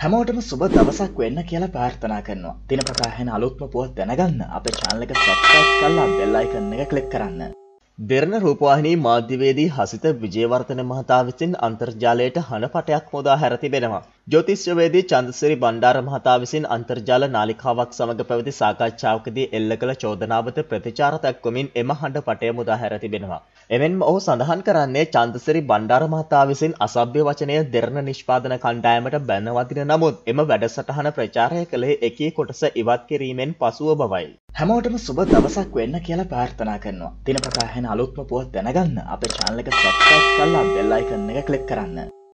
හැමෝටම සුබ දවසක් වෙන්න කියලා ප්‍රාර්ථනා කරනවා. දිනපතා ඇහෙන අලුත්ම පුවත් දැනගන්න අපේ channel එක subscribe කරලා bell icon එක click කරන්න. දෙරණ රූපවාහිනී මාධ්‍යවේදී හසිත විජේවර්ධන මහතා විසින් අන්තර්ජාලයට හනපටයක් මුදා හැර තිබෙනවා. ජ්‍යොතිෂ්‍යවේදී චන්දසිරි බණ්ඩාර මහතා විසින් අන්තර්ජාල නාලිකාවක් සමග පැවති සාකච්ඡාවකදී එල්ල කළ චෝදනාවට ප්‍රතිචාර දක්වමින් එම හඬපටය මුදා හැර තිබෙනවා. එමෙන්ම ඔහු සඳහන් කරන්නේ චන්දසිරි බණ්ඩාර මහතා විසින් අසභ්‍ය වචනය දෙරණ නිෂ්පාදන කණ්ඩායමට බැන වදින නමුත් එම වැඩසටහන ප්‍රචාරය කළේ එකී කොටස ඉවත් කිරීමෙන් පසුව බවයි. හැමෝටම සුබ දවසක් වෙන්න කියලා ප්‍රාර්ථනා කරනවා. දිනපතා ඇහෙන අලුත්ම පුවත් දැනගන්න අපේ channel එක subscribe කරලා bell icon එක click කරන්න.